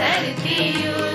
سالت فيه